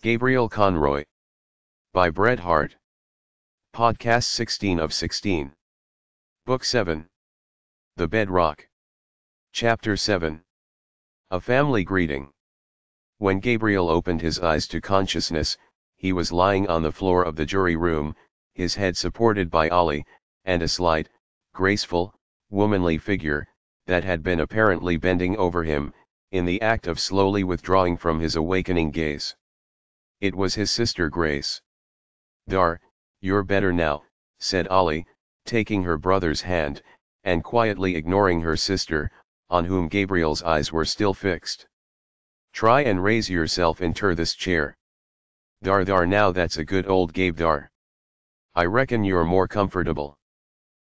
Gabriel Conroy. By Bret Harte. Podcast 16 of 16. Book 7. The Bedrock. Chapter 7. A Family Greeting. When Gabriel opened his eyes to consciousness, he was lying on the floor of the jury room, his head supported by Ollie, and a slight, graceful, womanly figure, that had been apparently bending over him, in the act of slowly withdrawing from his awakening gaze. It was his sister Grace. Dar, you're better now, said Ollie, taking her brother's hand, and quietly ignoring her sister, on whom Gabriel's eyes were still fixed. Try and raise yourself inter this chair. Dar dar now that's a good old Gabe dar. I reckon you're more comfortable.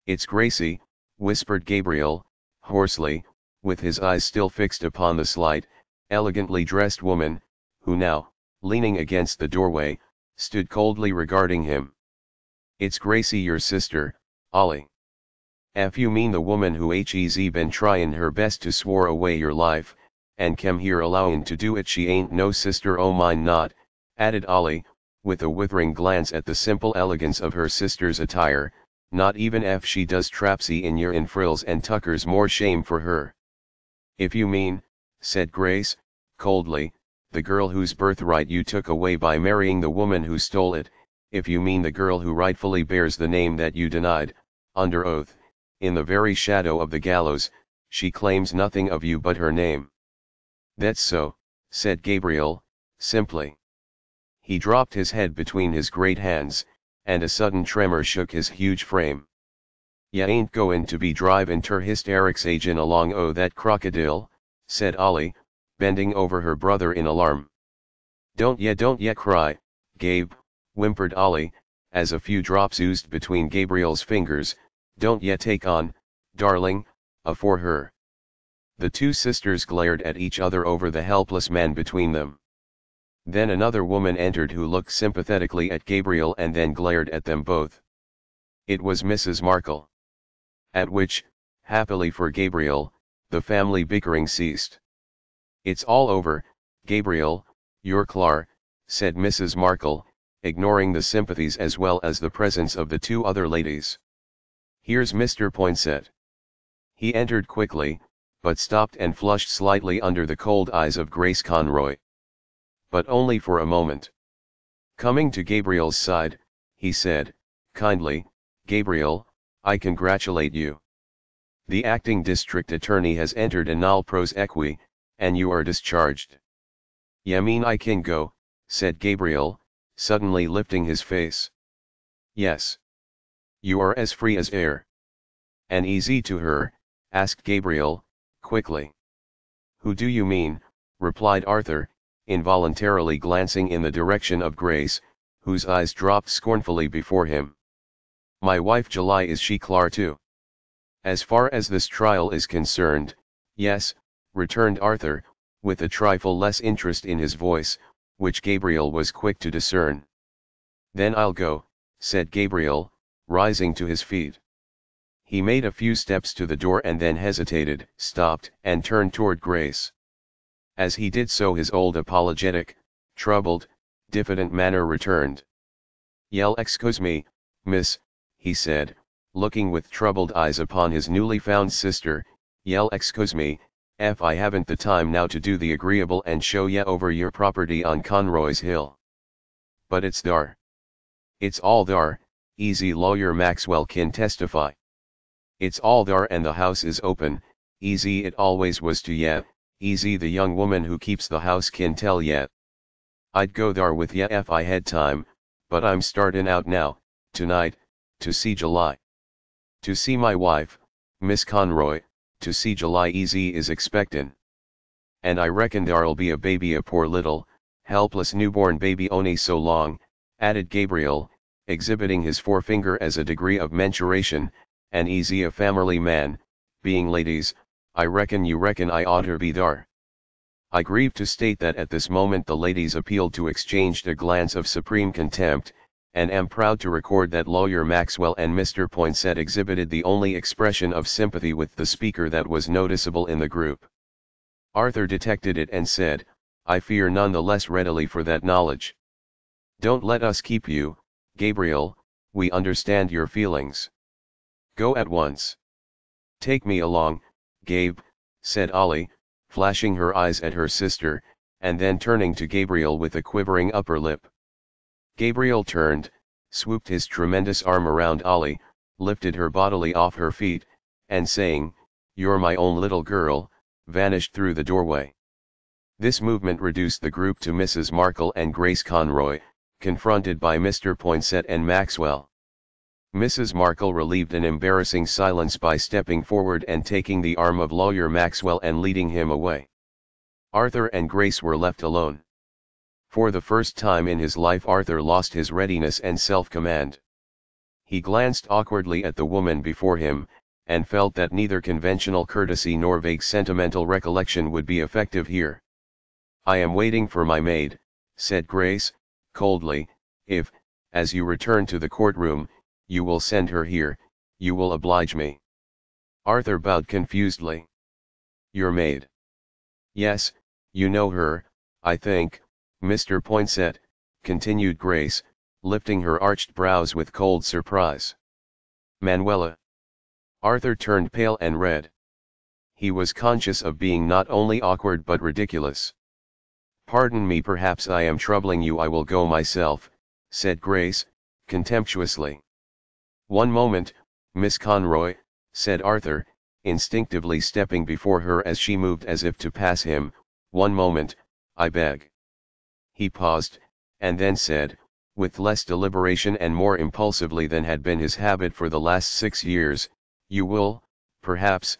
It's Gracie, whispered Gabriel, hoarsely, with his eyes still fixed upon the slight, elegantly dressed woman, who now, leaning against the doorway, stood coldly regarding him. It's Gracie your sister, Ollie. If you mean the woman who hez been tryin' her best to swore away your life, and kem here allowin' to do it she ain't no sister oh o' mine not, added Ollie, with a withering glance at the simple elegance of her sister's attire, not even if she does trapsy in yer in frills and tuckers more shame for her. If you mean, said Grace, coldly, the girl whose birthright you took away by marrying the woman who stole it, if you mean the girl who rightfully bears the name that you denied, under oath, in the very shadow of the gallows, she claims nothing of you but her name. That's so, said Gabriel, simply. He dropped his head between his great hands, and a sudden tremor shook his huge frame. Ya ain't goin' to be drivin' ter hysterics agin along o' that crocodile, said Ollie, bending over her brother in alarm. Don't ye don't ye cry, Gabe, whimpered Ollie, as a few drops oozed between Gabriel's fingers, don't ye take on, darling, afore her. The two sisters glared at each other over the helpless man between them. Then another woman entered who looked sympathetically at Gabriel and then glared at them both. It was Mrs. Markle. At which, happily for Gabriel, the family bickering ceased. It's all over, Gabriel, you're clar, said Mrs. Markle, ignoring the sympathies as well as the presence of the two other ladies. Here's Mr. Poinsett. He entered quickly, but stopped and flushed slightly under the cold eyes of Grace Conroy. But only for a moment. Coming to Gabriel's side, he said, kindly, Gabriel, I congratulate you. The acting district attorney has entered a nolle prosequi, and you are discharged. Ya mean I can go, said Gabriel, suddenly lifting his face. Yes. You are as free as air. And easy to her, asked Gabriel, quickly. Who do you mean, replied Arthur, involuntarily glancing in the direction of Grace, whose eyes dropped scornfully before him. My wife July is she clar too? As far as this trial is concerned, yes, returned Arthur, with a trifle less interest in his voice, which Gabriel was quick to discern. Then I'll go, said Gabriel, rising to his feet. He made a few steps to the door and then hesitated, stopped, and turned toward Grace. As he did so his old apologetic, troubled, diffident manner returned. Yell excuse me, miss, he said, looking with troubled eyes upon his newly found sister, yell excuse me, F I haven't the time now to do the agreeable and show ye over your property on Conroy's Hill. But it's thar. It's all thar, easy lawyer Maxwell can testify. It's all thar and the house is open, easy it always was to ye, easy the young woman who keeps the house can tell ye. I'd go thar with ye if I had time, but I'm startin' out now, tonight, to see July. To see my wife, Miss Conroy, to see July easy is expectin'. And I reckon there'll be a baby a poor little, helpless newborn baby only so long, added Gabriel, exhibiting his forefinger as a degree of mensuration, and easy a family man, being ladies, I reckon you reckon I oughter be thar. I grieve to state that at this moment the ladies appealed to exchanged a glance of supreme contempt, and am proud to record that lawyer Maxwell and Mr. Poinsett exhibited the only expression of sympathy with the speaker that was noticeable in the group. Arthur detected it and said, I fear none the less readily for that knowledge. Don't let us keep you, Gabriel, we understand your feelings. Go at once. Take me along, Gabe, said Ollie, flashing her eyes at her sister, and then turning to Gabriel with a quivering upper lip. Gabriel turned, swooped his tremendous arm around Ollie, lifted her bodily off her feet, and saying, You're my own little girl, vanished through the doorway. This movement reduced the group to Mrs. Markle and Grace Conroy, confronted by Mr. Poinsett and Maxwell. Mrs. Markle relieved an embarrassing silence by stepping forward and taking the arm of lawyer Maxwell and leading him away. Arthur and Grace were left alone. For the first time in his life Arthur lost his readiness and self-command. He glanced awkwardly at the woman before him, and felt that neither conventional courtesy nor vague sentimental recollection would be effective here. I am waiting for my maid, said Grace, coldly, if, as you return to the courtroom, you will send her here, you will oblige me. Arthur bowed confusedly. Your maid. Yes, you know her, I think, Mr. Poinsett, continued Grace, lifting her arched brows with cold surprise. Manuela. Arthur turned pale and red. He was conscious of being not only awkward but ridiculous. Pardon me perhaps I am troubling you I will go myself, said Grace, contemptuously. One moment, Miss Conroy, said Arthur, instinctively stepping before her as she moved as if to pass him, one moment, I beg. He paused, and then said, with less deliberation and more impulsively than had been his habit for the last six years, you will, perhaps,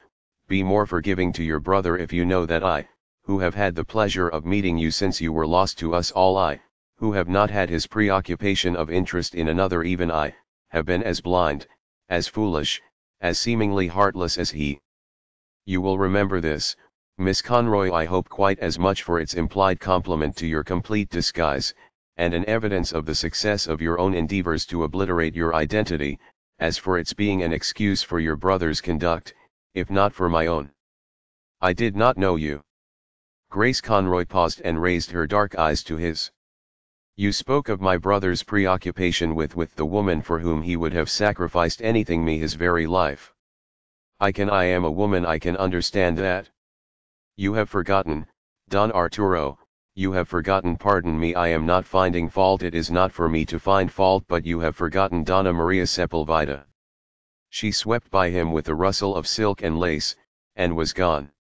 be more forgiving to your brother if you know that I, who have had the pleasure of meeting you since you were lost to us all I, who have not had his preoccupation of interest in another even I, have been as blind, as foolish, as seemingly heartless as he. You will remember this, Miss Conroy I hope quite as much for its implied compliment to your complete disguise, and an evidence of the success of your own endeavors to obliterate your identity, as for its being an excuse for your brother's conduct, if not for my own. I did not know you. Grace Conroy paused and raised her dark eyes to his. You spoke of my brother's preoccupation with with the woman for whom he would have sacrificed anything me his very life. I can I am a woman I can understand that. You have forgotten, Don Arturo, you have forgotten pardon me I am not finding fault it is not for me to find fault but you have forgotten Donna Maria Sepulveda. She swept by him with a rustle of silk and lace, and was gone.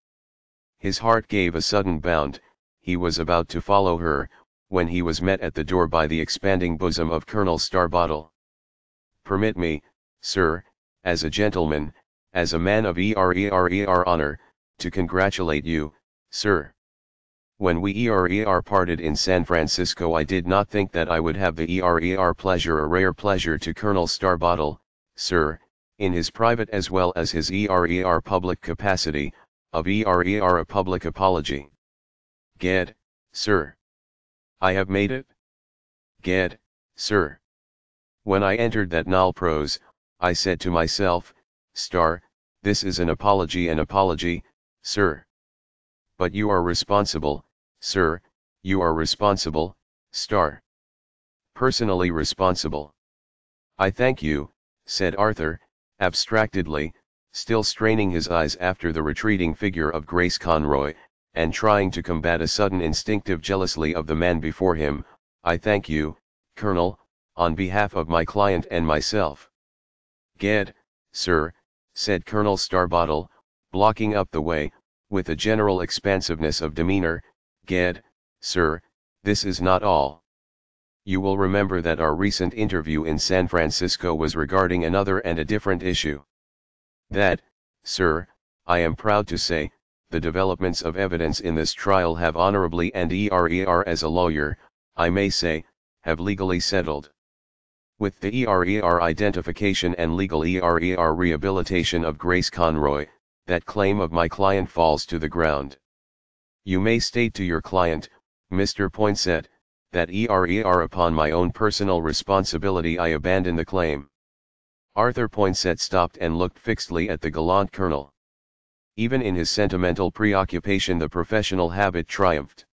His heart gave a sudden bound, he was about to follow her, when he was met at the door by the expanding bosom of Colonel Starbottle. Permit me, sir, as a gentleman, as a man of ERERER honor, to congratulate you, sir. When we ERER parted in San Francisco I did not think that I would have the ERER pleasure a rare pleasure to Colonel Starbottle, sir, in his private as well as his ERER public capacity, of ERER a public apology. Ged, sir. I have made it? Ged, sir. When I entered that nolle pros, I said to myself, star, this is an apology an apology, sir. But you are responsible, sir, you are responsible, star. Personally responsible. I thank you, said Arthur, abstractedly, still straining his eyes after the retreating figure of Grace Conroy, and trying to combat a sudden instinctive jealousy of the man before him, I thank you, Colonel, on behalf of my client and myself. Ged, sir, said Colonel Starbottle, blocking up the way, with a general expansiveness of demeanor, Ged, sir, this is not all. You will remember that our recent interview in San Francisco was regarding another and a different issue. That, sir, I am proud to say, the developments of evidence in this trial have honorably and ERER as a lawyer, I may say, have legally settled. With the ERER identification and legal ERER rehabilitation of Grace Conroy, that claim of my client falls to the ground. You may state to your client, Mr. Poinsett, that ERER upon my own personal responsibility I abandon the claim. Arthur Poinsett stopped and looked fixedly at the gallant colonel. Even in his sentimental preoccupation the professional habit triumphed.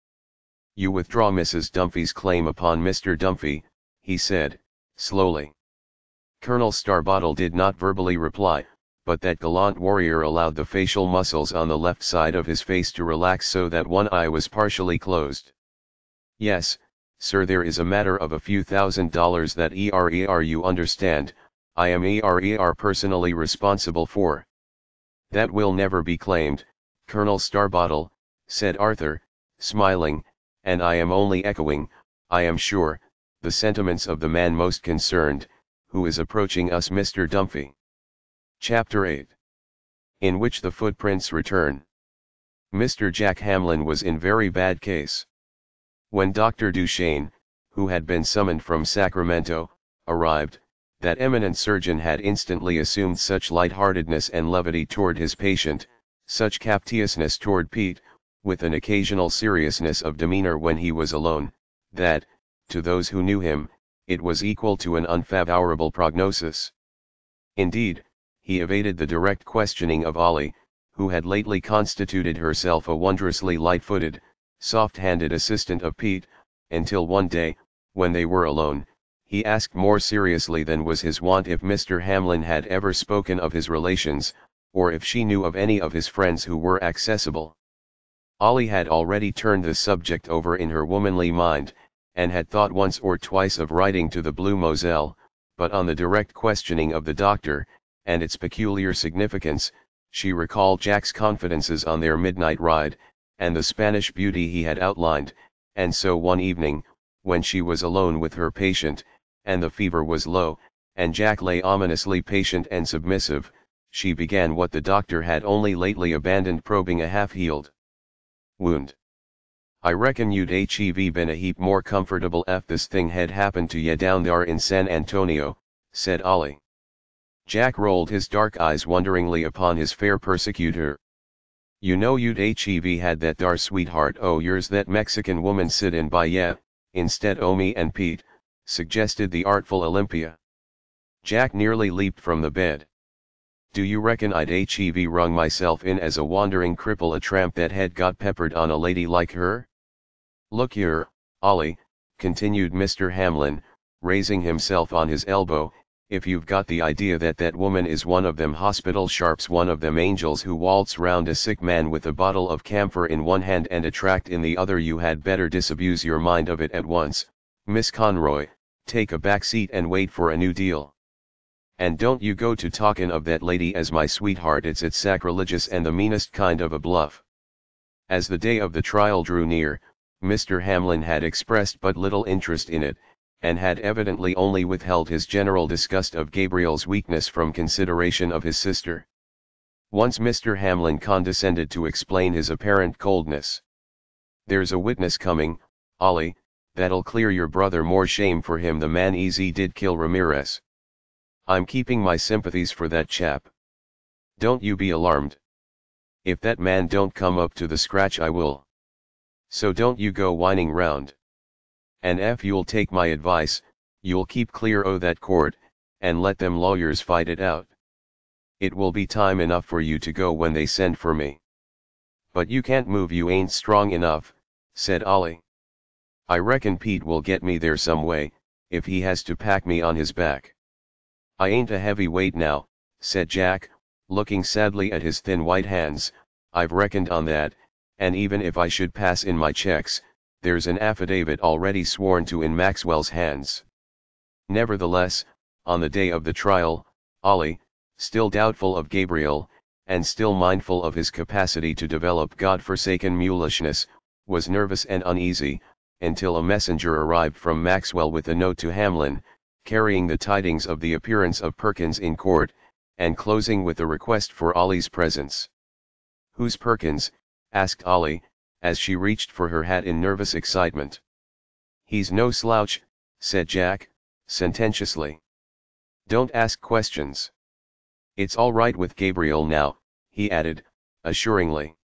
You withdraw Mrs. Dunphy's claim upon Mr. Dunphy, he said, slowly. Colonel Starbottle did not verbally reply, but that gallant warrior allowed the facial muscles on the left side of his face to relax so that one eye was partially closed. Yes, sir there is a matter of a few thousand dollars that ERER you understand, I am ERER personally responsible for. That will never be claimed, Colonel Starbottle, said Arthur, smiling, and I am only echoing, I am sure, the sentiments of the man most concerned, who is approaching us Mr. Dunphy. Chapter 8 In which the footprints return. Mr. Jack Hamlin was in very bad case. When Dr. Duchesne, who had been summoned from Sacramento, arrived, that eminent surgeon had instantly assumed such lightheartedness and levity toward his patient, such captiousness toward Pete, with an occasional seriousness of demeanor when he was alone, that, to those who knew him, it was equal to an unfavorable prognosis. Indeed, he evaded the direct questioning of Ollie, who had lately constituted herself a wondrously light-footed, soft-handed assistant of Pete, until one day, when they were alone, he asked more seriously than was his wont if Mr. Hamlin had ever spoken of his relations, or if she knew of any of his friends who were accessible. Ollie had already turned the subject over in her womanly mind, and had thought once or twice of writing to the Blue Moselle, but on the direct questioning of the doctor, and its peculiar significance, she recalled Jack's confidences on their midnight ride, and the Spanish beauty he had outlined, and so one evening, when she was alone with her patient, and the fever was low, and Jack lay ominously patient and submissive, she began what the doctor had only lately abandoned probing a half-healed wound. I reckon you'd hev been a heap more comfortable if this thing had happened to ye down there in San Antonio, said Ollie. Jack rolled his dark eyes wonderingly upon his fair persecutor. You know you'd hev had that dar sweetheart oh yours that Mexican woman sit in by ye, instead o me and Pete, suggested the artful Olympia. Jack nearly leaped from the bed. Do you reckon I'd hev rung myself in as a wandering cripple a tramp that had got peppered on a lady like her? Look here, Ollie, continued Mr. Hamlin, raising himself on his elbow, if you've got the idea that that woman is one of them hospital sharps one of them angels who waltz round a sick man with a bottle of camphor in one hand and a tract in the other you had better disabuse your mind of it at once, Miss Conroy, take a back seat and wait for a new deal. And don't you go to talkin' of that lady as my sweetheart it's it's sacrilegious and the meanest kind of a bluff. As the day of the trial drew near, Mr. Hamlin had expressed but little interest in it, and had evidently only withheld his general disgust of Gabriel's weakness from consideration of his sister. Once Mr. Hamlin condescended to explain his apparent coldness. There's a witness coming, Ollie, that'll clear your brother more shame for him the man easy did kill Ramirez. I'm keeping my sympathies for that chap. Don't you be alarmed. If that man don't come up to the scratch I will. So don't you go whining round. And if you'll take my advice, you'll keep clear o' that court, and let them lawyers fight it out. It will be time enough for you to go when they send for me. But you can't move you ain't strong enough, said Ollie. I reckon Pete will get me there some way, if he has to pack me on his back. I ain't a heavy weight now, said Jack, looking sadly at his thin white hands, I've reckoned on that, and even if I should pass in my checks, there's an affidavit already sworn to in Maxwell's hands. Nevertheless, on the day of the trial, Ollie, still doubtful of Gabriel, and still mindful of his capacity to develop God-forsaken mulishness, was nervous and uneasy, until a messenger arrived from Maxwell with a note to Hamlin, carrying the tidings of the appearance of Perkins in court, and closing with a request for Ollie's presence. Who's Perkins? asked Ollie, as she reached for her hat in nervous excitement. He's no slouch, said Jack, sententiously. Don't ask questions. It's all right with Gabriel now, he added, assuringly.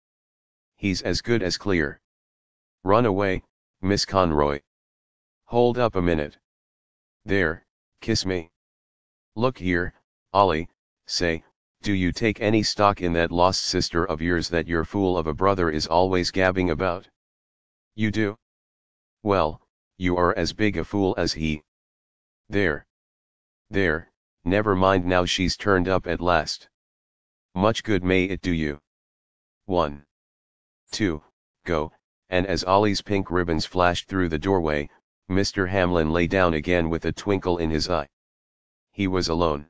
He's as good as clear. Run away, Miss Conroy. Hold up a minute. There, kiss me. Look here, Ollie, say, do you take any stock in that lost sister of yours that your fool of a brother is always gabbing about? You do? Well, you are as big a fool as he. There. There, never mind now she's turned up at last. Much good may it do you. 1. 2, go, and as Ollie's pink ribbons flashed through the doorway, Mr. Hamlin lay down again with a twinkle in his eye. He was alone.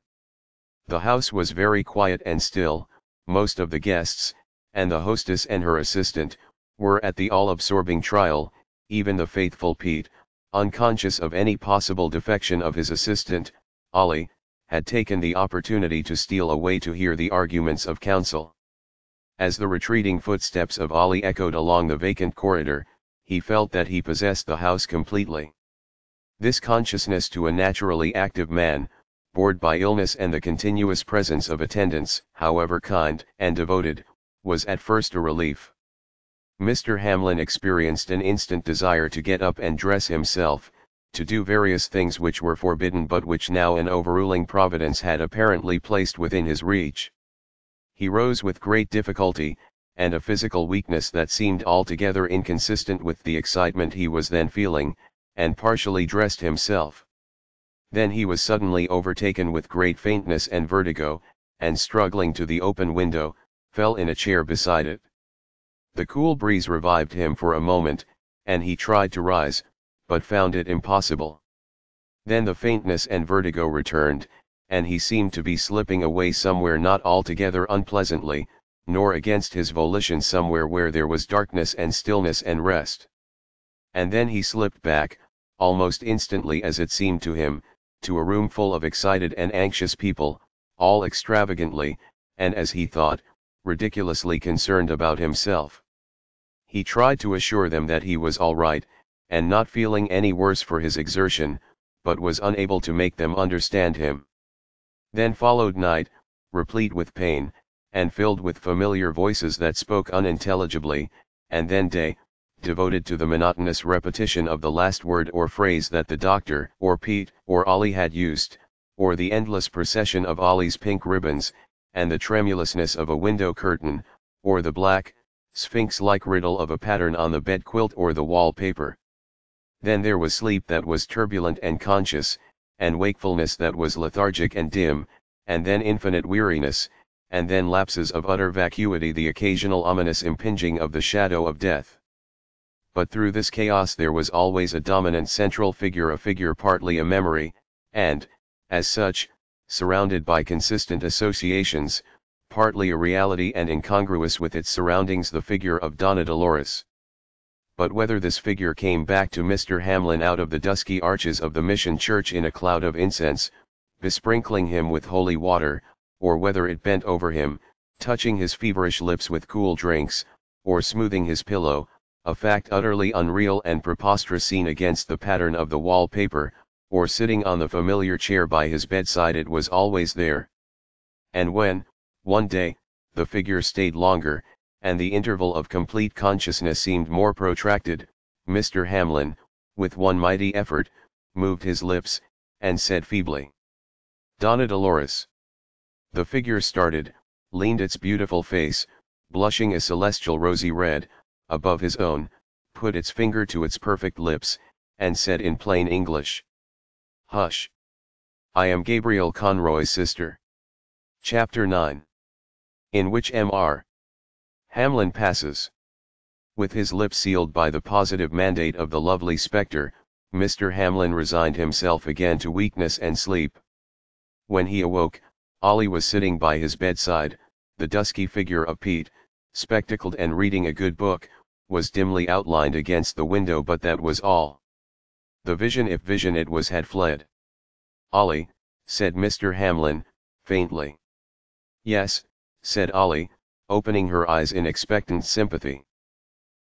The house was very quiet and still, most of the guests, and the hostess and her assistant, were at the all-absorbing trial, even the faithful Pete, unconscious of any possible defection of his assistant, Ollie, had taken the opportunity to steal away to hear the arguments of counsel. As the retreating footsteps of Ollie echoed along the vacant corridor, he felt that he possessed the house completely. This consciousness to a naturally active man, bored by illness and the continuous presence of attendants, however kind and devoted, was at first a relief. Mr. Hamlin experienced an instant desire to get up and dress himself, to do various things which were forbidden but which now an overruling providence had apparently placed within his reach. He rose with great difficulty, and a physical weakness that seemed altogether inconsistent with the excitement he was then feeling, and partially dressed himself. Then he was suddenly overtaken with great faintness and vertigo, and struggling to the open window, fell in a chair beside it. The cool breeze revived him for a moment, and he tried to rise, but found it impossible. Then the faintness and vertigo returned, and he seemed to be slipping away somewhere not altogether unpleasantly, nor against his volition somewhere where there was darkness and stillness and rest. And then he slipped back, almost instantly as it seemed to him, to a room full of excited and anxious people, all extravagantly, and as he thought, ridiculously concerned about himself. He tried to assure them that he was all right, and not feeling any worse for his exertion, but was unable to make them understand him. Then followed night, replete with pain, and filled with familiar voices that spoke unintelligibly, and then day, devoted to the monotonous repetition of the last word or phrase that the doctor or Pete or Ollie had used, or the endless procession of Ollie's pink ribbons, and the tremulousness of a window curtain, or the black, sphinx-like riddle of a pattern on the bed quilt or the wall paper. Then there was sleep that was turbulent and conscious, and wakefulness that was lethargic and dim, and then infinite weariness, and then lapses of utter vacuity the occasional ominous impinging of the shadow of death. But through this chaos there was always a dominant central figure a figure partly a memory, and, as such, surrounded by consistent associations, partly a reality and incongruous with its surroundings the figure of Donna Dolores. But whether this figure came back to Mr. Hamlin out of the dusky arches of the mission church in a cloud of incense, besprinkling him with holy water, or whether it bent over him, touching his feverish lips with cool drinks, or smoothing his pillow, a fact utterly unreal and preposterous seen against the pattern of the wallpaper, or sitting on the familiar chair by his bedside it was always there. And when, one day, the figure stayed longer, and the interval of complete consciousness seemed more protracted, Mr. Hamlin, with one mighty effort, moved his lips, and said feebly, Donna Dolores. The figure started, leaned its beautiful face, blushing a celestial rosy red, above his own, put its finger to its perfect lips, and said in plain English. Hush. I am Gabriel Conroy's sister. Chapter 9. In which M.R. Hamlin passes. With his lips sealed by the positive mandate of the lovely spectre, Mr. Hamlin resigned himself again to weakness and sleep. When he awoke, Ollie was sitting by his bedside, the dusky figure of Pete, spectacled and reading a good book, was dimly outlined against the window but that was all. The vision if vision it was had fled. Ollie, said Mr. Hamlin, faintly. Yes, said Ollie, opening her eyes in expectant sympathy.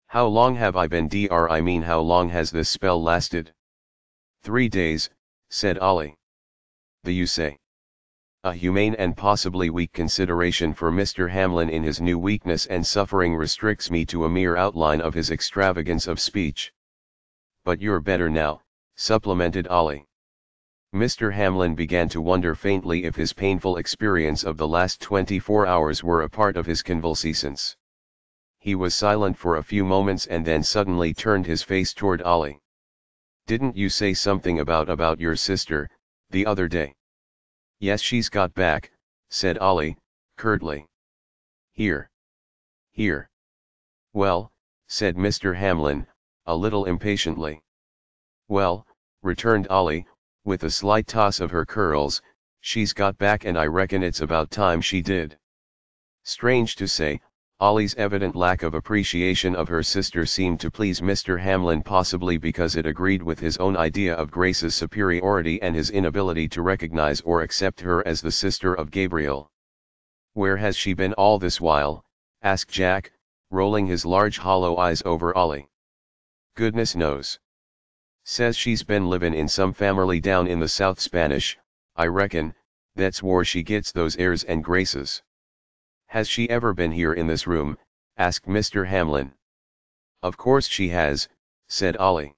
How long have I been dr I mean how long has this spell lasted? Three days, said Ollie. The you say. A humane and possibly weak consideration for Mr. Hamlin in his new weakness and suffering restricts me to a mere outline of his extravagance of speech. But you're better now, supplemented Ollie. Mr. Hamlin began to wonder faintly if his painful experience of the last 24 hours were a part of his convalescence. He was silent for a few moments and then suddenly turned his face toward Ollie. Didn't you say something about about your sister, the other day? Yes she's got back, said Ollie, curtly. Here. Here. Well, said Mr. Hamlin, a little impatiently. Well, returned Ollie, with a slight toss of her curls, she's got back and I reckon it's about time she did. Strange to say, Ollie's evident lack of appreciation of her sister seemed to please Mr. Hamlin possibly because it agreed with his own idea of Grace's superiority and his inability to recognize or accept her as the sister of Gabriel. Where has she been all this while? asked Jack, rolling his large hollow eyes over Ollie. Goodness knows. Says she's been livin' in some family down in the South Spanish, I reckon, that's where she gets those airs and graces. Has she ever been here in this room? asked Mr. Hamlin. Of course she has, said Ollie.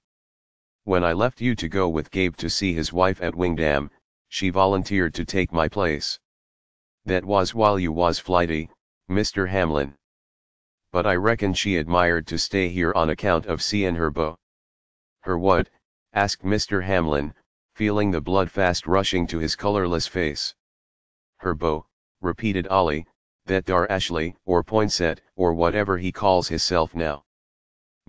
When I left you to go with Gabe to see his wife at Wingdam, she volunteered to take my place. That was while you was flighty, Mr. Hamlin. But I reckon she admired to stay here on account of seein' her beau. Her what? asked Mr. Hamlin, feeling the blood fast rushing to his colorless face. Her beau, repeated Ollie, that dar Ashley, or Poinsett, or whatever he calls hisself now.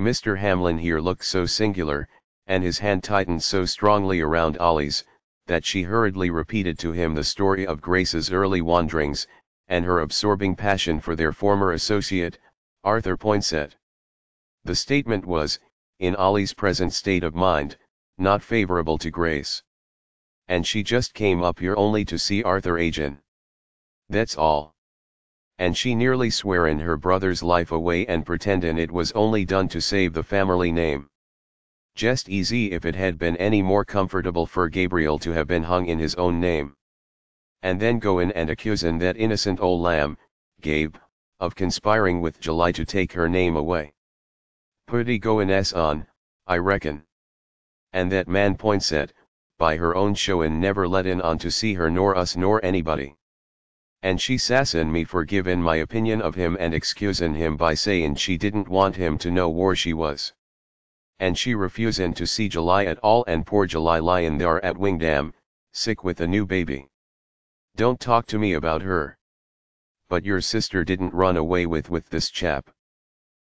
Mr. Hamlin here looked so singular, and his hand tightened so strongly around Ollie's, that she hurriedly repeated to him the story of Grace's early wanderings, and her absorbing passion for their former associate, Arthur Poinsett. The statement was, in Ollie's present state of mind, not favorable to Grace. And she just came up here only to see Arthur Agin. That's all and she nearly swearin' her brother's life away and pretendin' it was only done to save the family name. Just easy if it had been any more comfortable for Gabriel to have been hung in his own name. And then go in and accusin' that innocent old lamb, Gabe, of conspiring with July to take her name away. Putty goin' s on, I reckon. And that man Poinsett, by her own showin' never let in on to see her nor us nor anybody. And she sassin' me for givin' my opinion of him and excusin' him by sayin' she didn't want him to know where she was. And she refusin' to see July at all and poor July lyin' there at Wingdam, sick with a new baby. Don't talk to me about her. But your sister didn't run away with with this chap.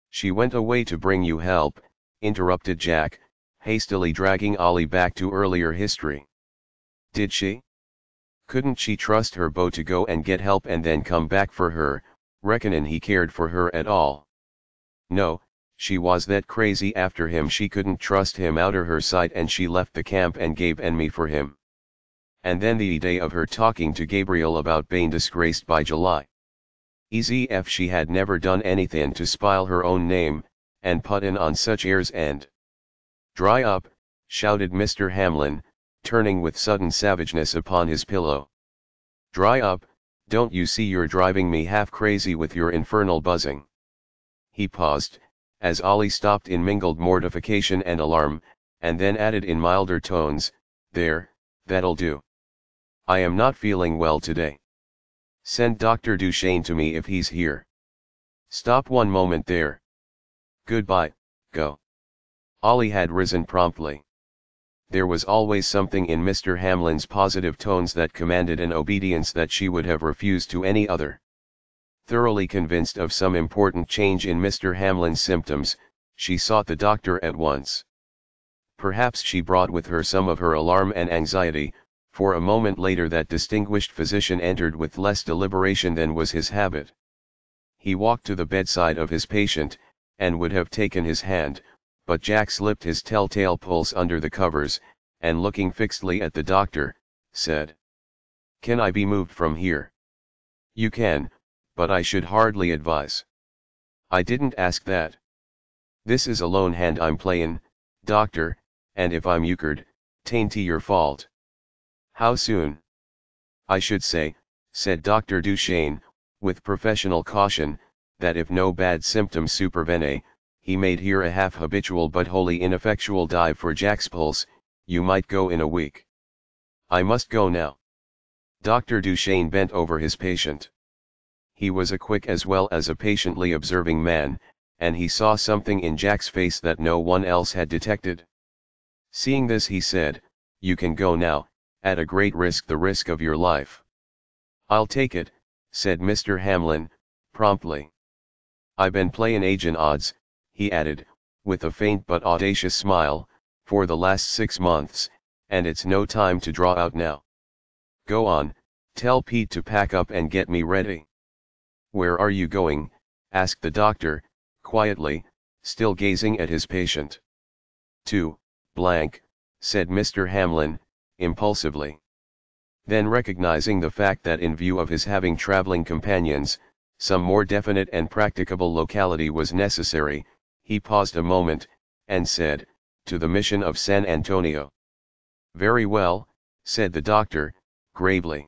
She went away to bring you help, interrupted Jack, hastily dragging Ollie back to earlier history. Did she? Couldn't she trust her beau to go and get help and then come back for her, reckonin' he cared for her at all? No, she was that crazy after him she couldn't trust him out outer her sight and she left the camp and gave and me for him. And then the day of her talking to Gabriel about being disgraced by July. Easy if she had never done anything to spile her own name, and put in on such airs and. Dry up, shouted Mr. Hamlin, turning with sudden savageness upon his pillow. Dry up, don't you see you're driving me half crazy with your infernal buzzing. He paused, as Ollie stopped in mingled mortification and alarm, and then added in milder tones, There, that'll do. I am not feeling well today. Send Dr. Duchesne to me if he's here. Stop one moment there. Goodbye, go. Ollie had risen promptly there was always something in Mr. Hamlin's positive tones that commanded an obedience that she would have refused to any other. Thoroughly convinced of some important change in Mr. Hamlin's symptoms, she sought the doctor at once. Perhaps she brought with her some of her alarm and anxiety, for a moment later that distinguished physician entered with less deliberation than was his habit. He walked to the bedside of his patient, and would have taken his hand, but Jack slipped his telltale pulse under the covers, and looking fixedly at the doctor, said. Can I be moved from here? You can, but I should hardly advise. I didn't ask that. This is a lone hand I'm playin', doctor, and if I'm euchred, tain't your fault. How soon? I should say, said Dr. Duchesne, with professional caution, that if no bad symptoms supervene, he made here a half habitual but wholly ineffectual dive for Jack's pulse, you might go in a week. I must go now. Dr. Duchesne bent over his patient. He was a quick as well as a patiently observing man, and he saw something in Jack's face that no one else had detected. Seeing this he said, you can go now, at a great risk the risk of your life. I'll take it, said Mr. Hamlin, promptly. I been playin' agent odds, he added, with a faint but audacious smile, for the last six months, and it's no time to draw out now. Go on, tell Pete to pack up and get me ready. Where are you going? asked the doctor, quietly, still gazing at his patient. To, blank, said Mr. Hamlin, impulsively. Then recognizing the fact that in view of his having traveling companions, some more definite and practicable locality was necessary, he paused a moment, and said, to the mission of San Antonio. Very well, said the doctor, gravely.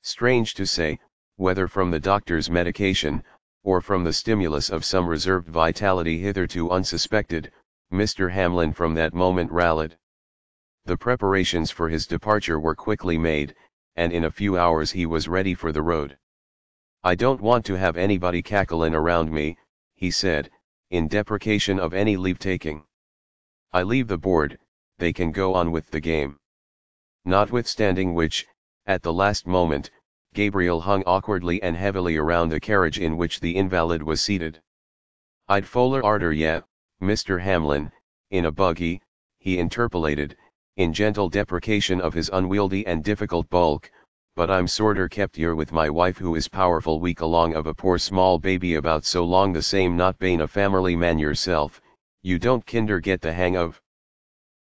Strange to say, whether from the doctor's medication, or from the stimulus of some reserved vitality hitherto unsuspected, Mr. Hamlin from that moment rallied. The preparations for his departure were quickly made, and in a few hours he was ready for the road. I don't want to have anybody cacklin' around me, he said, in deprecation of any leave taking. I leave the board, they can go on with the game. Notwithstanding which, at the last moment, Gabriel hung awkwardly and heavily around the carriage in which the invalid was seated. I'd foller arter yet, Mr. Hamlin, in a buggy, he interpolated, in gentle deprecation of his unwieldy and difficult bulk, but I'm sorter kept here with my wife who is powerful weak along of a poor small baby about so long the same not bane a family man yourself, you don't kinder get the hang of.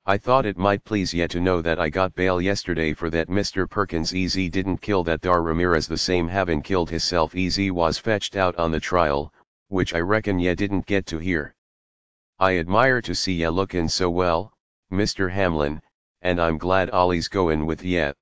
I thought it might please ye to know that I got bail yesterday for that Mr. Perkins easy didn't kill that dar Ramirez the same having killed hisself easy was fetched out on the trial, which I reckon ye didn't get to hear. I admire to see ye lookin' so well, Mr. Hamlin, and I'm glad Ollie's goin' with ye.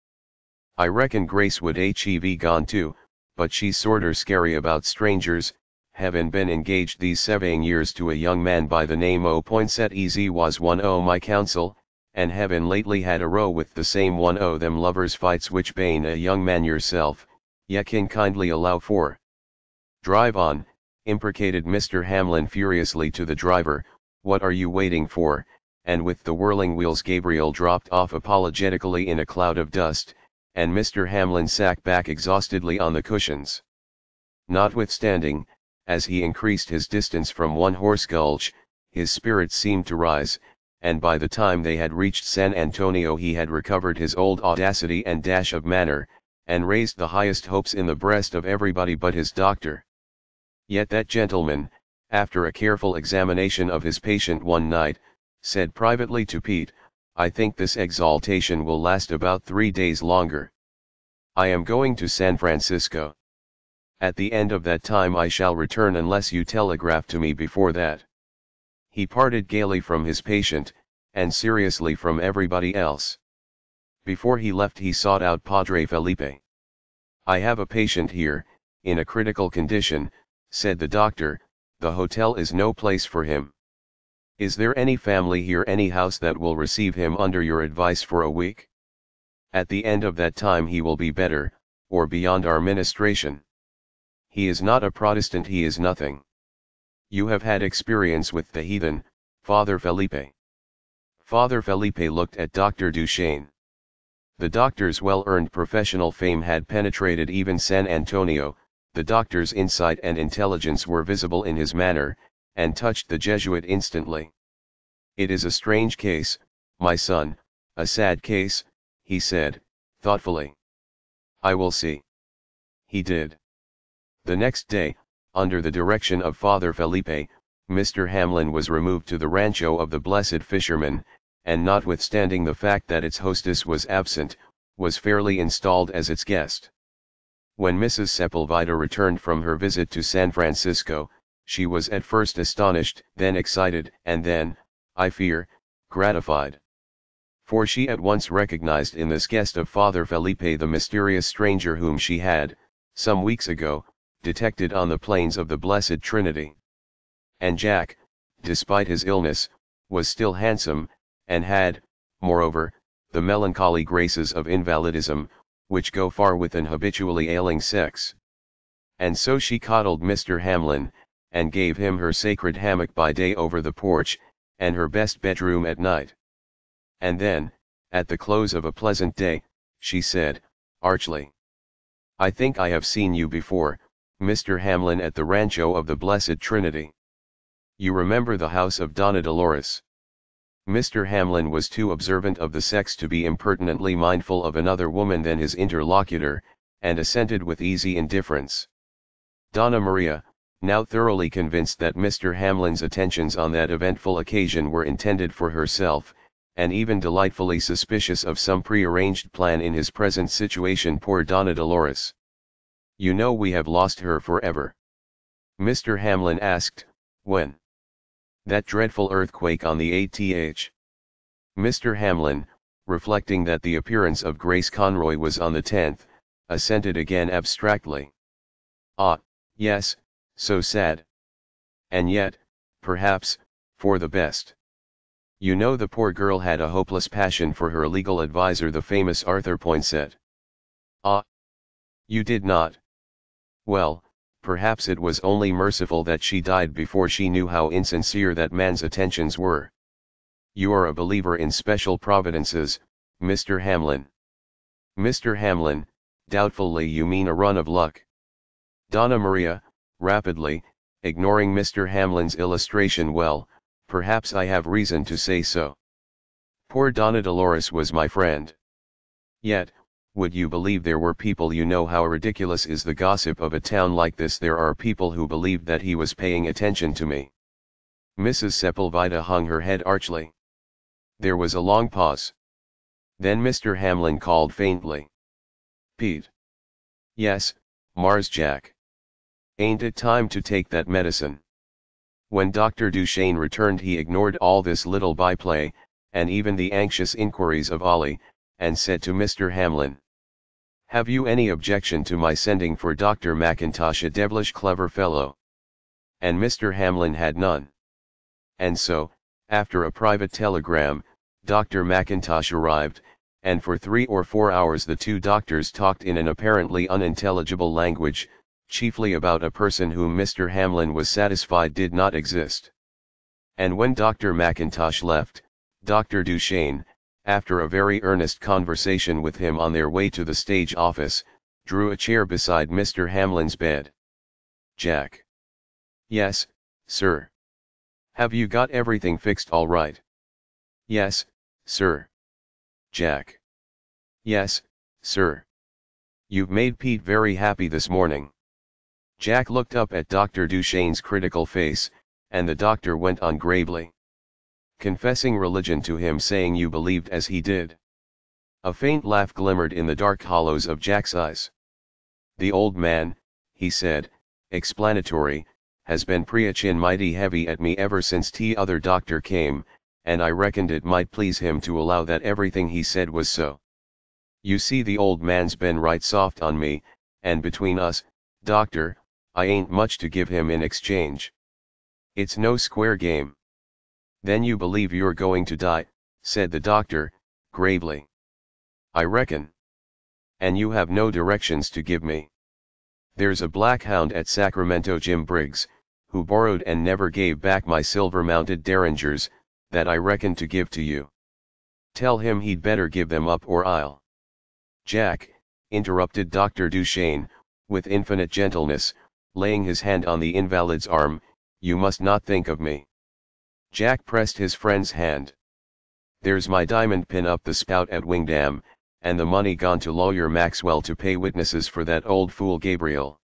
I reckon Grace would hev gone too, but she's sorter scary about strangers, havin' been engaged these seven years to a young man by the name o' Poinsett Easy was one o' my counsel, and havin' lately had a row with the same one o' them lovers fights which bane a young man yourself, ye can kindly allow for. Drive on, imprecated Mr. Hamlin furiously to the driver, what are you waiting for, and with the whirling wheels Gabriel dropped off apologetically in a cloud of dust, and Mr. Hamlin sank back exhaustedly on the cushions. Notwithstanding, as he increased his distance from one horse gulch, his spirits seemed to rise, and by the time they had reached San Antonio he had recovered his old audacity and dash of manner, and raised the highest hopes in the breast of everybody but his doctor. Yet that gentleman, after a careful examination of his patient one night, said privately to Pete, I think this exaltation will last about three days longer. I am going to San Francisco. At the end of that time I shall return unless you telegraph to me before that. He parted gaily from his patient, and seriously from everybody else. Before he left he sought out Padre Felipe. I have a patient here, in a critical condition, said the doctor, the hotel is no place for him. Is there any family here any house that will receive him under your advice for a week? At the end of that time he will be better, or beyond our ministration. He is not a Protestant he is nothing. You have had experience with the heathen, Father Felipe. Father Felipe looked at Dr. Duchesne. The doctor's well-earned professional fame had penetrated even San Antonio, the doctor's insight and intelligence were visible in his manner, and touched the Jesuit instantly. It is a strange case, my son, a sad case, he said, thoughtfully. I will see. He did. The next day, under the direction of Father Felipe, Mr. Hamlin was removed to the rancho of the Blessed Fisherman, and notwithstanding the fact that its hostess was absent, was fairly installed as its guest. When Mrs. Sepulveda returned from her visit to San Francisco, she was at first astonished, then excited, and then, I fear, gratified. For she at once recognized in this guest of Father Felipe the mysterious stranger whom she had, some weeks ago, detected on the plains of the Blessed Trinity. And Jack, despite his illness, was still handsome, and had, moreover, the melancholy graces of invalidism, which go far with an habitually ailing sex. And so she coddled Mr. Hamlin, and gave him her sacred hammock by day over the porch, and her best bedroom at night. And then, at the close of a pleasant day, she said, archly. I think I have seen you before, Mr. Hamlin at the Rancho of the Blessed Trinity. You remember the house of Donna Dolores. Mr. Hamlin was too observant of the sex to be impertinently mindful of another woman than his interlocutor, and assented with easy indifference. Donna Maria, now thoroughly convinced that Mr. Hamlin's attentions on that eventful occasion were intended for herself, and even delightfully suspicious of some prearranged plan in his present situation poor Donna Dolores. You know we have lost her forever. Mr. Hamlin asked, when? That dreadful earthquake on the ATH. Mr. Hamlin, reflecting that the appearance of Grace Conroy was on the 10th, assented again abstractly. Ah, yes, so sad. And yet, perhaps, for the best. You know the poor girl had a hopeless passion for her legal adviser the famous Arthur Poinsett. Ah! You did not? Well, perhaps it was only merciful that she died before she knew how insincere that man's attentions were. You are a believer in special providences, Mr. Hamlin. Mr. Hamlin, doubtfully you mean a run of luck. Donna Maria, rapidly, ignoring Mr. Hamlin's illustration well, perhaps I have reason to say so. Poor Donna Dolores was my friend. Yet, would you believe there were people you know how ridiculous is the gossip of a town like this there are people who believed that he was paying attention to me. Mrs. Sepulveda hung her head archly. There was a long pause. Then Mr. Hamlin called faintly. Pete. Yes, Mars Jack. Ain't it time to take that medicine? When Dr. Duchesne returned he ignored all this little byplay, and even the anxious inquiries of Ollie, and said to Mr. Hamlin. Have you any objection to my sending for Dr. McIntosh a devilish clever fellow? And Mr. Hamlin had none. And so, after a private telegram, Dr. McIntosh arrived, and for three or four hours the two doctors talked in an apparently unintelligible language, chiefly about a person whom Mr. Hamlin was satisfied did not exist. And when Dr. McIntosh left, Dr. Duchesne, after a very earnest conversation with him on their way to the stage office, drew a chair beside Mr. Hamlin's bed. Jack. Yes, sir. Have you got everything fixed all right? Yes, sir. Jack. Yes, sir. You've made Pete very happy this morning. Jack looked up at Dr. Duchesne's critical face, and the doctor went on gravely confessing religion to him saying you believed as he did. A faint laugh glimmered in the dark hollows of Jack's eyes. The old man, he said, explanatory, has been preachin' mighty heavy at me ever since t other doctor came, and I reckoned it might please him to allow that everything he said was so. You see the old man's been right soft on me, and between us, doctor, I ain't much to give him in exchange. It's no square game. Then you believe you're going to die, said the doctor, gravely. I reckon. And you have no directions to give me. There's a black hound at Sacramento Jim Briggs, who borrowed and never gave back my silver-mounted derringers, that I reckon to give to you. Tell him he'd better give them up or I'll. Jack, interrupted Dr. Duchesne, with infinite gentleness, laying his hand on the invalid's arm, you must not think of me. Jack pressed his friend's hand. There's my diamond pin up the spout at Wingdam, and the money gone to lawyer Maxwell to pay witnesses for that old fool Gabriel.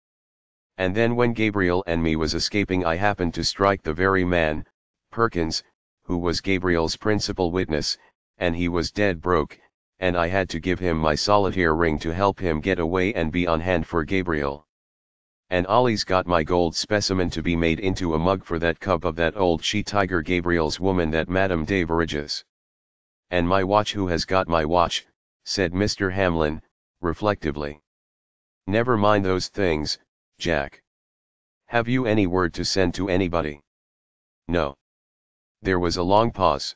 And then when Gabriel and me was escaping I happened to strike the very man, Perkins, who was Gabriel's principal witness, and he was dead broke, and I had to give him my solitaire ring to help him get away and be on hand for Gabriel. And Ollie's got my gold specimen to be made into a mug for that cub of that old she-tiger Gabriel's woman that Madame Devarges. And my watch who has got my watch, said Mr. Hamlin, reflectively. Never mind those things, Jack. Have you any word to send to anybody? No. There was a long pause.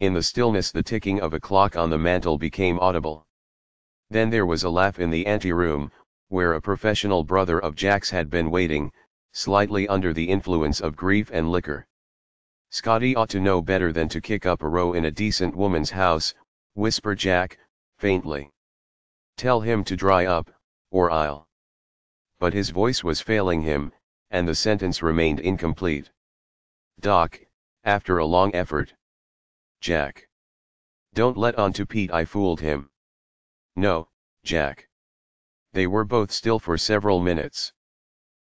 In the stillness the ticking of a clock on the mantel became audible. Then there was a laugh in the anteroom, where a professional brother of Jack's had been waiting, slightly under the influence of grief and liquor. Scotty ought to know better than to kick up a row in a decent woman's house, whispered Jack, faintly. Tell him to dry up, or I'll. But his voice was failing him, and the sentence remained incomplete. Doc, after a long effort. Jack. Don't let on to Pete I fooled him. No, Jack. They were both still for several minutes.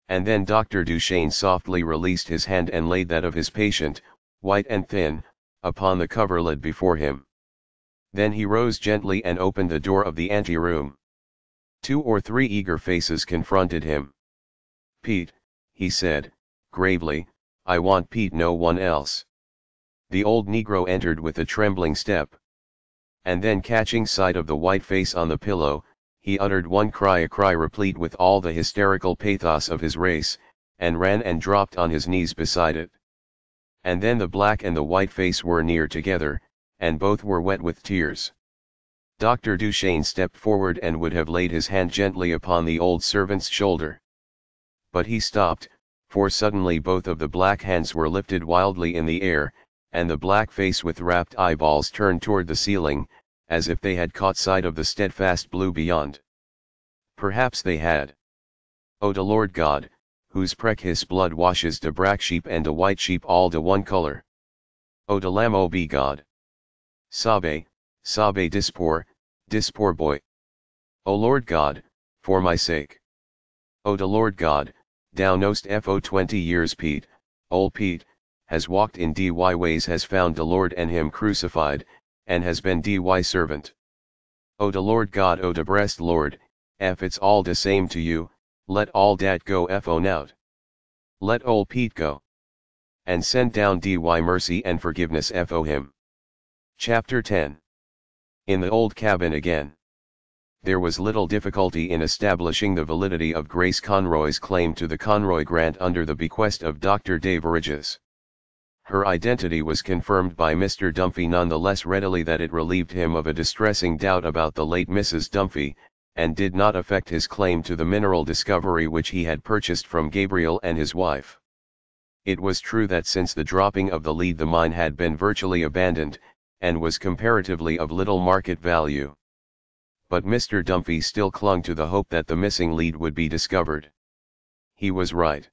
And then Dr. Duchesne softly released his hand and laid that of his patient, white and thin, upon the coverlid before him. Then he rose gently and opened the door of the anteroom. Two or three eager faces confronted him. Pete, he said, gravely, I want Pete no one else. The old negro entered with a trembling step. And then catching sight of the white face on the pillow, he uttered one cry a cry replete with all the hysterical pathos of his race, and ran and dropped on his knees beside it. And then the black and the white face were near together, and both were wet with tears. Dr. Duchesne stepped forward and would have laid his hand gently upon the old servant's shoulder. But he stopped, for suddenly both of the black hands were lifted wildly in the air, and the black face with rapt eyeballs turned toward the ceiling, as if they had caught sight of the steadfast blue beyond. Perhaps they had. O de Lord God, whose precious blood washes de black sheep and de white sheep all de one color. O de Lamb O be God. Sabe, sabe dispor, dispor boy. O Lord God, for my sake. O de Lord God, thou knowst fo 20 years Pete, old Pete, has walked in dy ways has found de Lord and him crucified, and has been dy servant. O de Lord God O de breast Lord, if it's all de same to you, let all dat go fo out. Let ol Pete go. And send down dy mercy and forgiveness fo him. Chapter 10 In the old cabin again. There was little difficulty in establishing the validity of Grace Conroy's claim to the Conroy grant under the bequest of Dr. Devarges. Her identity was confirmed by Mr. Dumphy none the less readily that it relieved him of a distressing doubt about the late Mrs. Dumphy, and did not affect his claim to the mineral discovery which he had purchased from Gabriel and his wife. It was true that since the dropping of the lead the mine had been virtually abandoned, and was comparatively of little market value. But Mr. Dumphy still clung to the hope that the missing lead would be discovered. He was right.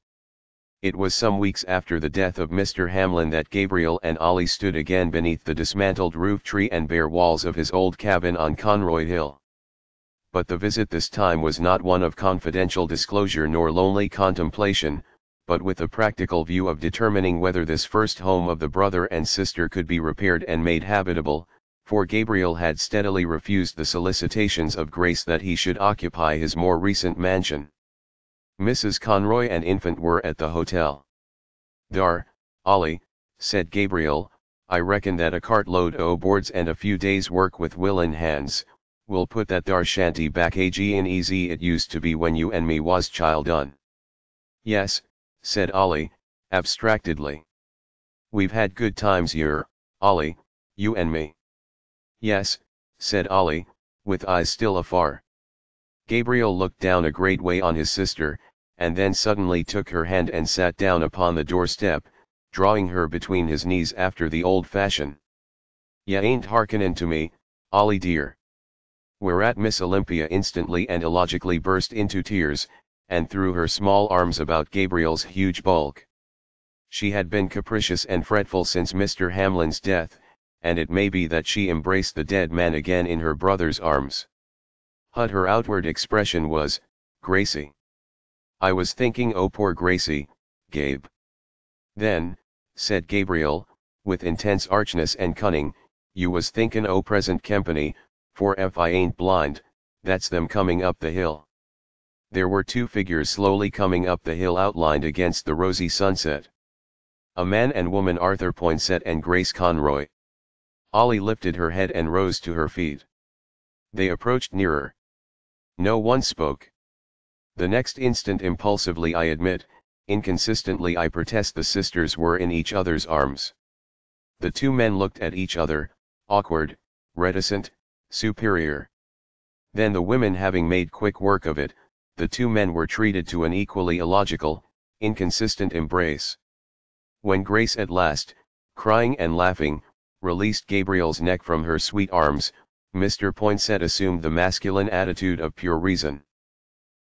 It was some weeks after the death of Mr. Hamlin that Gabriel and Ollie stood again beneath the dismantled roof tree and bare walls of his old cabin on Conroy Hill. But the visit this time was not one of confidential disclosure nor lonely contemplation, but with a practical view of determining whether this first home of the brother and sister could be repaired and made habitable, for Gabriel had steadily refused the solicitations of Grace that he should occupy his more recent mansion. Mrs. Conroy and infant were at the hotel. Dar, Ollie, said Gabriel, I reckon that a cartload o' boards and a few days' work with willin' hands, will put that dar shanty back agin easy it used to be when you and me was child childun. Yes, said Ollie, abstractedly. We've had good times here, Ollie, you and me. Yes, said Ollie, with eyes still afar. Gabriel looked down a great way on his sister, and then suddenly took her hand and sat down upon the doorstep, drawing her between his knees after the old fashion. Ya ain't hearkenin' to me, Ollie dear. Whereat Miss Olympia instantly and illogically burst into tears, and threw her small arms about Gabriel's huge bulk. She had been capricious and fretful since Mr. Hamlin's death, and it may be that she embraced the dead man again in her brother's arms. But her outward expression was, Gracie. I was thinking oh poor Gracie, Gabe. Then, said Gabriel, with intense archness and cunning, you was thinkin' oh present company, for if I ain't blind, that's them coming up the hill. There were two figures slowly coming up the hill outlined against the rosy sunset. A man and woman Arthur Poinsett and Grace Conroy. Ollie lifted her head and rose to her feet. They approached nearer. No one spoke. The next instant impulsively I admit, inconsistently I protest the sisters were in each other's arms. The two men looked at each other, awkward, reticent, superior. Then the women having made quick work of it, the two men were treated to an equally illogical, inconsistent embrace. When Grace at last, crying and laughing, released Gabriel's neck from her sweet arms, Mr. Poinsett assumed the masculine attitude of pure reason.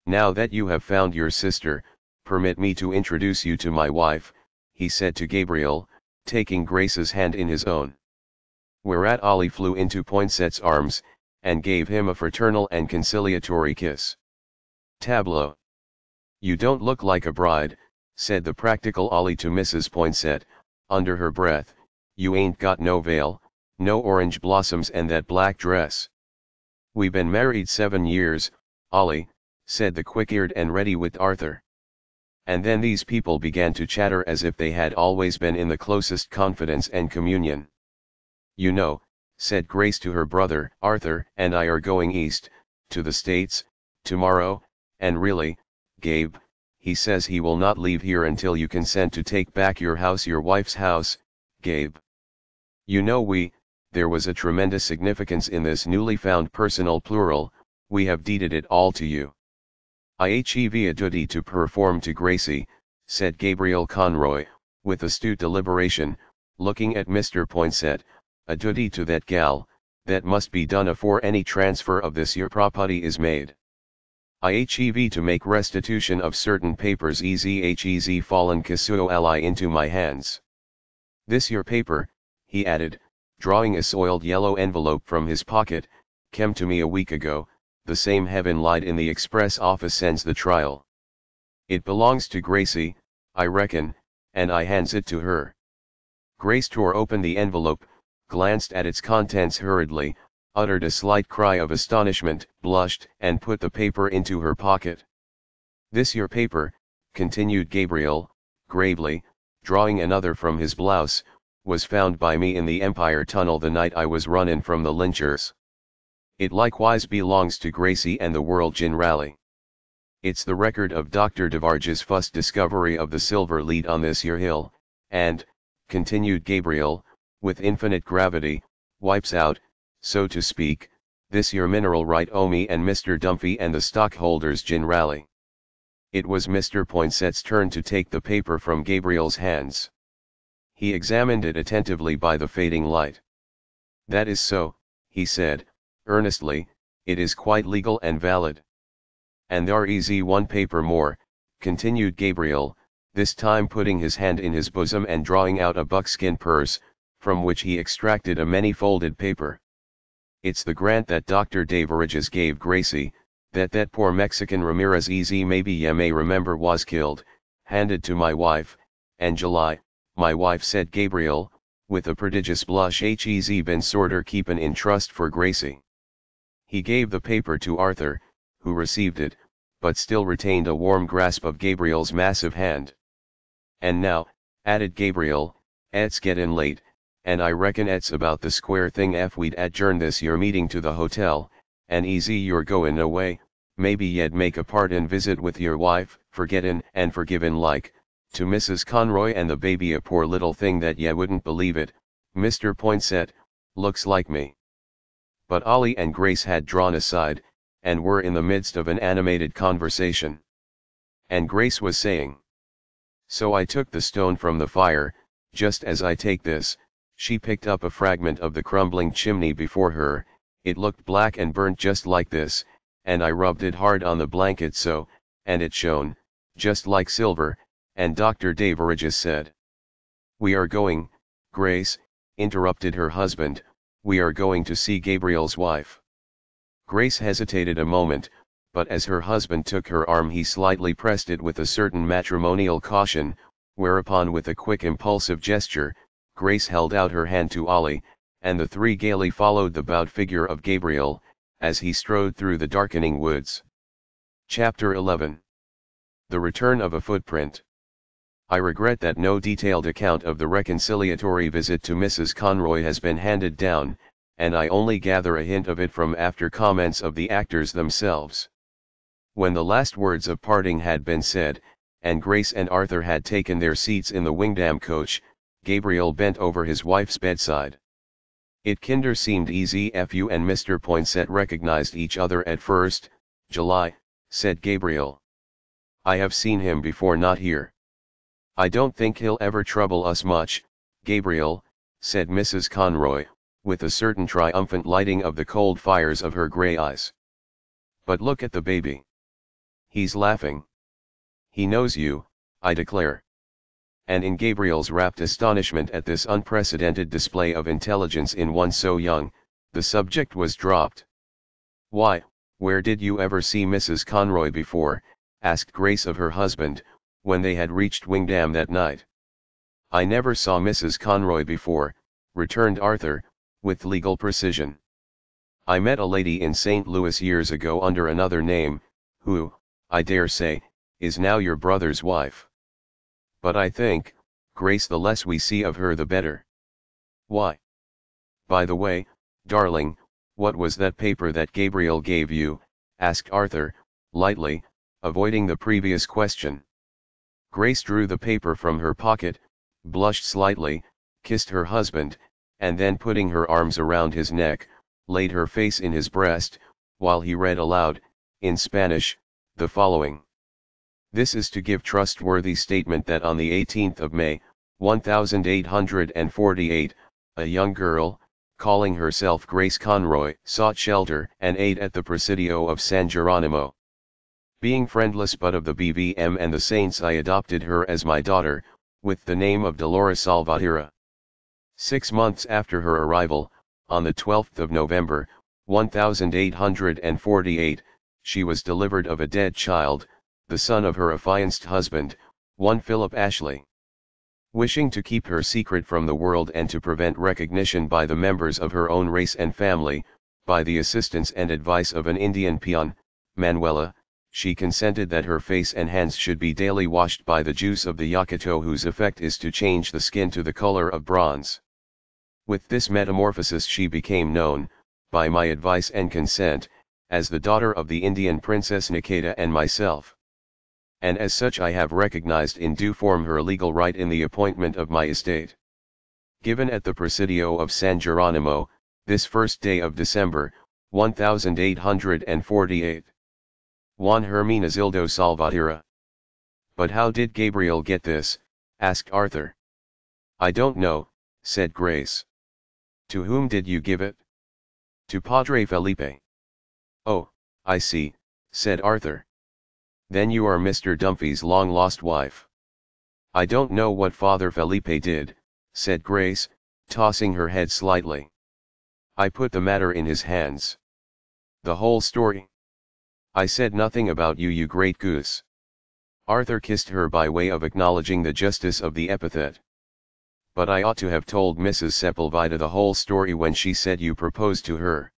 Now that you have found your sister, permit me to introduce you to my wife, he said to Gabriel, taking Grace's hand in his own. Whereat Ollie flew into Poinsett's arms, and gave him a fraternal and conciliatory kiss. Tableau. You don't look like a bride, said the practical Ollie to Mrs. Poinsett, under her breath, you ain't got no veil, no orange blossoms and that black dress. We been married seven years, Ollie, said the quick-eared and ready-wit Arthur. And then these people began to chatter as if they had always been in the closest confidence and communion. You know, said Grace to her brother, Arthur and I are going east, to the States, tomorrow, and really, Gabe, he says he will not leave here until you consent to take back your house your wife's house, Gabe. You know we, there was a tremendous significance in this newly found personal plural, we have deeded it all to you. I a duty to perform to Gracie, said Gabriel Conroy, with astute deliberation, looking at Mr. Poinsett, a duty to that gal, that must be done afore any transfer of this your property is made. I have to make restitution of certain papers EZHEZ fallen Kasuo ally into my hands. This your paper, he added, drawing a soiled yellow envelope from his pocket, came to me a week ago, the same heaven lied in the express office sends the trial. It belongs to Gracie, I reckon, and I hands it to her. Grace tore open the envelope, glanced at its contents hurriedly, uttered a slight cry of astonishment, blushed, and put the paper into her pocket. This your paper, continued Gabriel, gravely, drawing another from his blouse, was found by me in the Empire Tunnel the night I was runnin' from the lynchers. It likewise belongs to Gracie and the world Gin Rally. It's the record of Dr. Devarges's first discovery of the silver lead on this here hill, and, continued Gabriel, with infinite gravity, wipes out, so to speak, this here mineral right o me and Mr. Dumphy and the stockholders gin rally. It was Mr. Poinsett's turn to take the paper from Gabriel's hands. He examined it attentively by the fading light. That is so, he said, earnestly, it is quite legal and valid. And there is easy one paper more, continued Gabriel, this time putting his hand in his bosom and drawing out a buckskin purse, from which he extracted a many-folded paper. It's the grant that Dr. Devarges gave Gracie, that that poor Mexican Ramirez easy maybe ye may remember was killed, handed to my wife, and July, my wife said Gabriel, with a prodigious blush hez been sorter keepin' in trust for Gracie. He gave the paper to Arthur, who received it, but still retained a warm grasp of Gabriel's massive hand. And now, added Gabriel, it's gettin' late, and I reckon it's about the square thing if we'd adjourn this your meeting to the hotel, and easy you're goin' away, maybe ye'd make a partin' visit with your wife, forgettin' and forgivin' like, to Mrs. Conroy and the baby a poor little thing that ye wouldn't believe it, Mr. Poinsett, looks like me. But Ollie and Grace had drawn aside, and were in the midst of an animated conversation. And Grace was saying. So I took the stone from the fire, just as I take this, she picked up a fragment of the crumbling chimney before her, it looked black and burnt just like this, and I rubbed it hard on the blanket so, and it shone, just like silver, and Dr. Devarges said. We are going, Grace, interrupted her husband, we are going to see Gabriel's wife. Grace hesitated a moment, but as her husband took her arm he slightly pressed it with a certain matrimonial caution, whereupon with a quick impulsive gesture, Grace held out her hand to Ollie, and the three gaily followed the bowed figure of Gabriel, as he strode through the darkening woods. Chapter 11 The Return of a Footprint I regret that no detailed account of the reconciliatory visit to Mrs. Conroy has been handed down, and I only gather a hint of it from after comments of the actors themselves. When the last words of parting had been said, and Grace and Arthur had taken their seats in the Wingdam coach, Gabriel bent over his wife's bedside. It kinder seemed easy if you and Mr. Poinsett recognized each other at first, July, said Gabriel. I have seen him before not here. I don't think he'll ever trouble us much, Gabriel, said Mrs. Conroy, with a certain triumphant lighting of the cold fires of her grey eyes. But look at the baby. He's laughing. He knows you, I declare. And in Gabriel's rapt astonishment at this unprecedented display of intelligence in one so young, the subject was dropped. Why, where did you ever see Mrs. Conroy before, asked Grace of her husband, when they had reached Wingdam that night. I never saw Mrs. Conroy before, returned Arthur, with legal precision. I met a lady in St. Louis years ago under another name, who, I dare say, is now your brother's wife. But I think, Grace the less we see of her the better. Why? By the way, darling, what was that paper that Gabriel gave you? asked Arthur, lightly, avoiding the previous question. Grace drew the paper from her pocket, blushed slightly, kissed her husband, and then putting her arms around his neck, laid her face in his breast, while he read aloud, in Spanish, the following. This is to give trustworthy statement that on the 18th of May, 1848, a young girl, calling herself Grace Conroy, sought shelter and aid at the Presidio of San Geronimo. Being friendless but of the BVM and the saints I adopted her as my daughter, with the name of Dolores Salvatierra. Six months after her arrival, on the 12th of November, 1848, she was delivered of a dead child, the son of her affianced husband, one Philip Ashley. Wishing to keep her secret from the world and to prevent recognition by the members of her own race and family, by the assistance and advice of an Indian peon, Manuela, she consented that her face and hands should be daily washed by the juice of the yakuto whose effect is to change the skin to the color of bronze. With this metamorphosis she became known, by my advice and consent, as the daughter of the Indian Princess Nikita and myself and as such I have recognized in due form her legal right in the appointment of my estate. Given at the Presidio of San Geronimo, this first day of December, 1848. Juan Hermenegildo Salvatierra. But how did Gabriel get this, asked Arthur. I don't know, said Grace. To whom did you give it? To Padre Felipe. Oh, I see, said Arthur. Then you are Mr. Dumphy's long-lost wife. I don't know what Father Felipe did, said Grace, tossing her head slightly. I put the matter in his hands. The whole story. I said nothing about you you great goose. Arthur kissed her by way of acknowledging the justice of the epithet. But I ought to have told Mrs. Sepulveda the whole story when she said you proposed to her.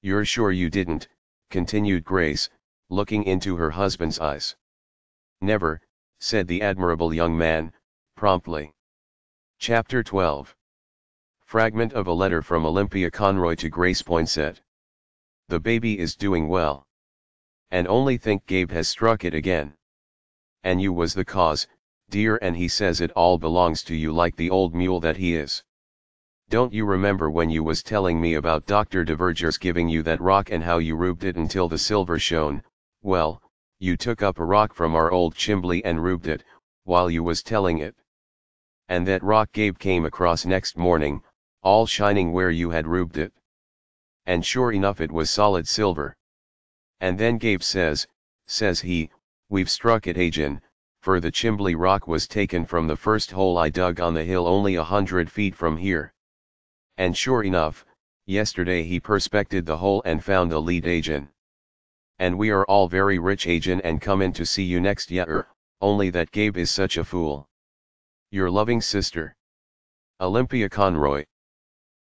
You're sure you didn't, continued Grace, looking into her husband's eyes. Never, said the admirable young man, promptly. Chapter 12 Fragment of a letter from Olympia Conroy to Grace Poinsett. The baby is doing well. And only think Gabe has struck it again. And you was the cause, dear and he says it all belongs to you like the old mule that he is. Don't you remember when you was telling me about Dr. Devarges's giving you that rock and how you rubbed it until the silver shone, well, you took up a rock from our old chimbley and rubbed it, while you was telling it. And that rock Gabe came across next morning, all shining where you had rubbed it. And sure enough it was solid silver. And then Gabe says, says he, we've struck it agin, for the Chimbley rock was taken from the first hole I dug on the hill only a hundred feet from here. And sure enough, yesterday he perspected the hole and found the lead agent and we are all very rich agent and come in to see you next year, only that Gabe is such a fool. Your loving sister. Olympia Conroy.